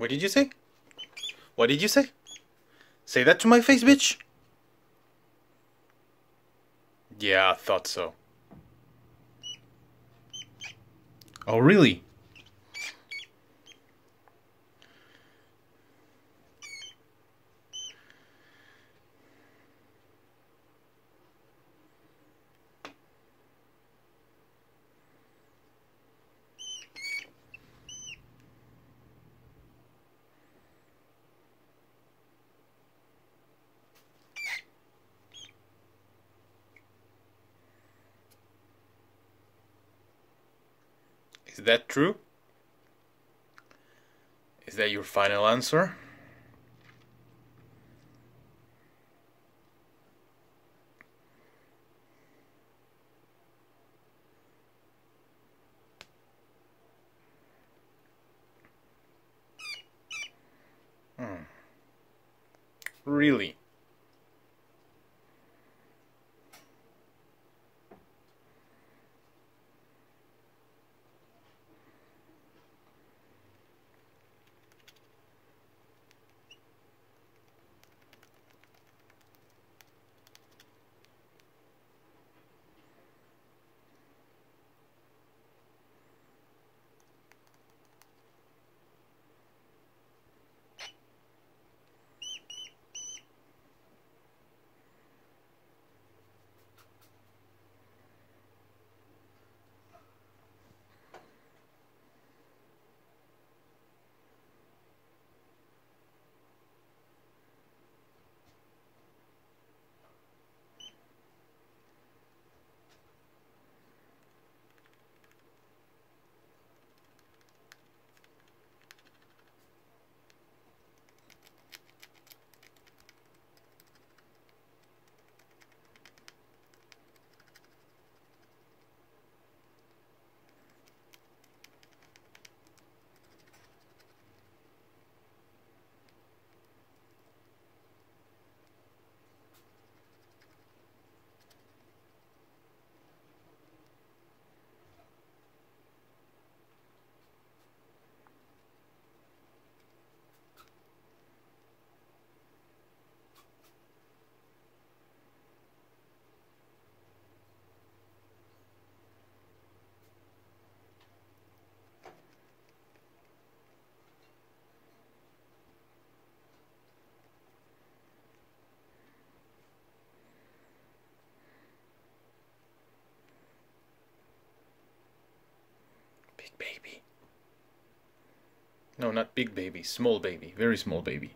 What did you say? What did you say? Say that to my face, bitch! Yeah, I thought so. Oh, really? Is that true? Is that your final answer? Hmm. Really? Baby. No, not big baby, small baby, very small baby.